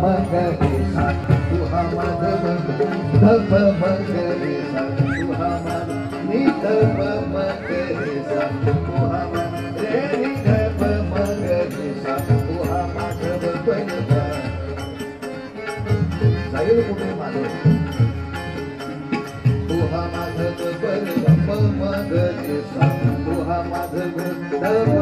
मगरे सा तू हा माधव धप मगरे सा तू हा माधव नि धप मगरे सा तू हा माधव रे नि धप मगरे सा तू हा माधव बनवा जाईल कुठे माधव तू हा माधव बनवा मगरे सा तू हा माधव धप